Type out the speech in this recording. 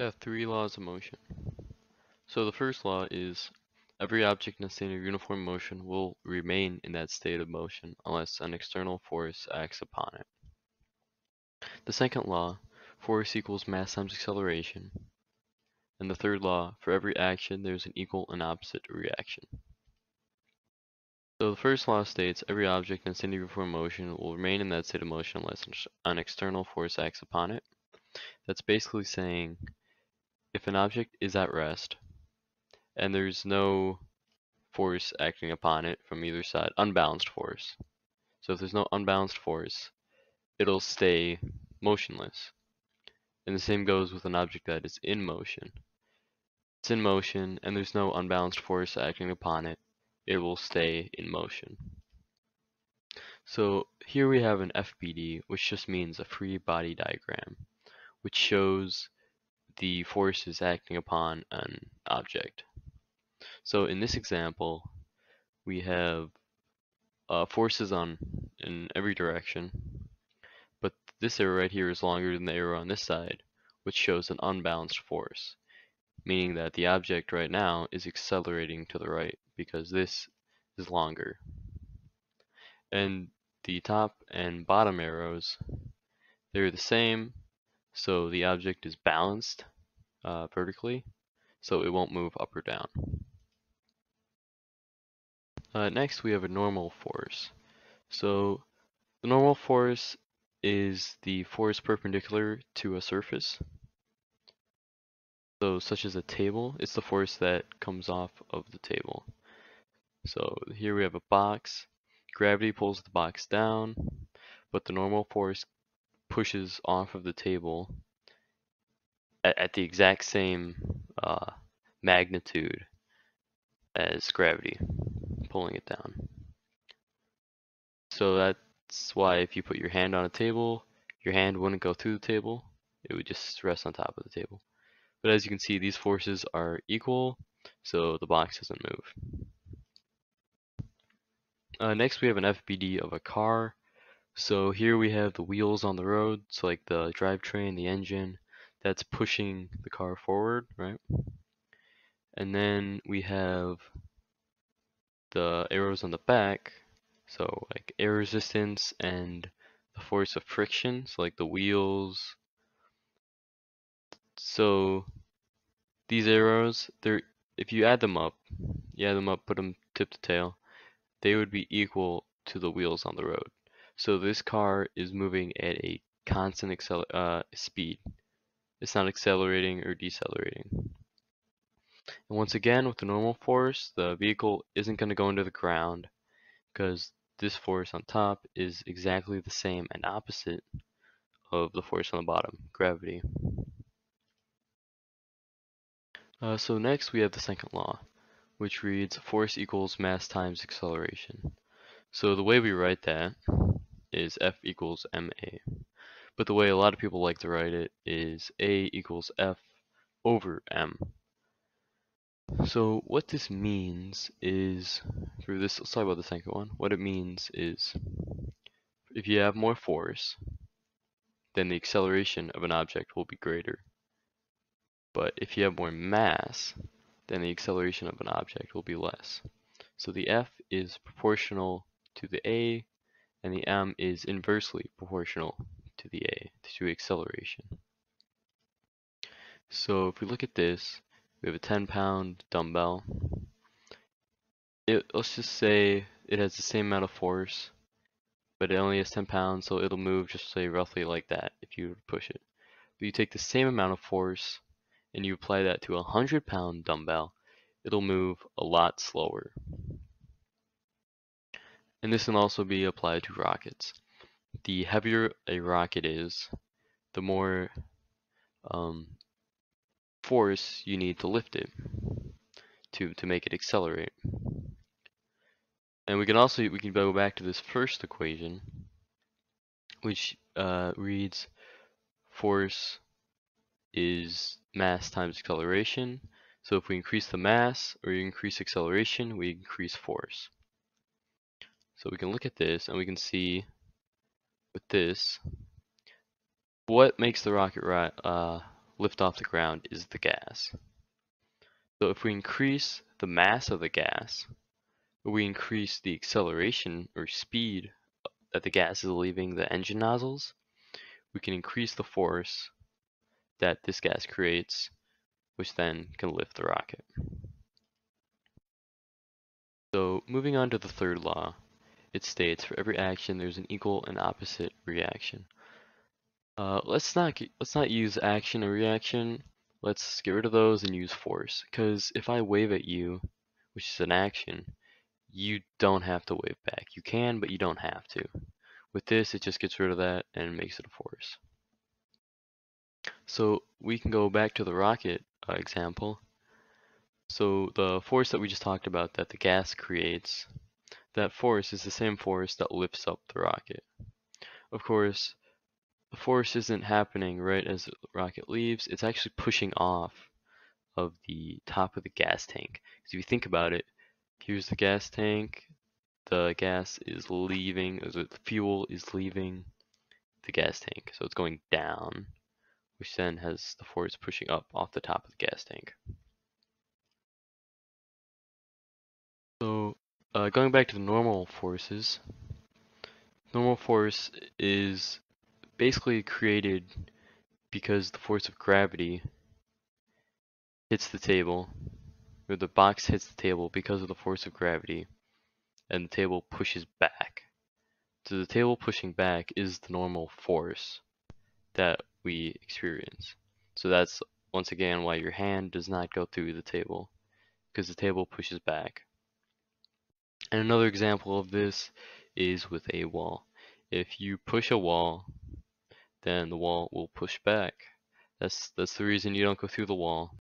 There three laws of motion. So the first law is every object in a state of uniform motion will remain in that state of motion unless an external force acts upon it. The second law, force equals mass times acceleration. And the third law, for every action there is an equal and opposite reaction. So the first law states every object in a state of uniform motion will remain in that state of motion unless an external force acts upon it. That's basically saying if an object is at rest and there's no force acting upon it from either side, unbalanced force. So if there's no unbalanced force, it'll stay motionless. And the same goes with an object that is in motion. It's in motion and there's no unbalanced force acting upon it, it will stay in motion. So here we have an FBD, which just means a free body diagram, which shows the forces acting upon an object. So in this example, we have uh, forces on in every direction, but this arrow right here is longer than the arrow on this side, which shows an unbalanced force, meaning that the object right now is accelerating to the right because this is longer. And the top and bottom arrows, they're the same, so the object is balanced uh, vertically, so it won't move up or down. Uh, next we have a normal force. So the normal force is the force perpendicular to a surface. So such as a table, it's the force that comes off of the table. So here we have a box. Gravity pulls the box down, but the normal force pushes off of the table at, at the exact same uh, magnitude as gravity, pulling it down. So that's why if you put your hand on a table, your hand wouldn't go through the table, it would just rest on top of the table. But as you can see, these forces are equal, so the box doesn't move. Uh, next we have an FBD of a car. So here we have the wheels on the road, so like the drivetrain, the engine, that's pushing the car forward, right? And then we have the arrows on the back, so like air resistance and the force of friction, so like the wheels. So these arrows, they're if you add them up, you add them up, put them tip to tail, they would be equal to the wheels on the road. So this car is moving at a constant uh, speed. It's not accelerating or decelerating. And once again, with the normal force, the vehicle isn't going to go into the ground because this force on top is exactly the same and opposite of the force on the bottom, gravity. Uh, so next we have the second law, which reads force equals mass times acceleration. So the way we write that is F equals ma. But the way a lot of people like to write it is A equals F over m. So what this means is, through this, let's talk about the second one. What it means is, if you have more force, then the acceleration of an object will be greater. But if you have more mass, then the acceleration of an object will be less. So the F is proportional to the A, and the M is inversely proportional to the A, to acceleration. So if we look at this, we have a 10 pound dumbbell. It, let's just say it has the same amount of force, but it only has 10 pounds, so it'll move just say roughly like that if you push it. But you take the same amount of force and you apply that to a 100 pound dumbbell, it'll move a lot slower. And this can also be applied to rockets. The heavier a rocket is, the more um, force you need to lift it to, to make it accelerate. And we can also we can go back to this first equation, which uh, reads force is mass times acceleration. So if we increase the mass or increase acceleration, we increase force. So we can look at this and we can see with this, what makes the rocket uh, lift off the ground is the gas. So if we increase the mass of the gas, we increase the acceleration or speed that the gas is leaving the engine nozzles, we can increase the force that this gas creates, which then can lift the rocket. So moving on to the third law, it states for every action there's an equal and opposite reaction. Uh, let's not let's not use action or reaction. Let's get rid of those and use force. Because if I wave at you, which is an action, you don't have to wave back. You can, but you don't have to. With this, it just gets rid of that and makes it a force. So we can go back to the rocket uh, example. So the force that we just talked about that the gas creates, that force is the same force that lifts up the rocket. Of course, the force isn't happening right as the rocket leaves, it's actually pushing off of the top of the gas tank. Because if you think about it, here's the gas tank, the gas is leaving, uh, the fuel is leaving the gas tank, so it's going down, which then has the force pushing up off the top of the gas tank. So uh, going back to the normal forces, normal force is basically created because the force of gravity hits the table, or the box hits the table because of the force of gravity, and the table pushes back. So the table pushing back is the normal force that we experience. So that's once again why your hand does not go through the table, because the table pushes back. And another example of this is with a wall. If you push a wall, then the wall will push back. That's that's the reason you don't go through the wall.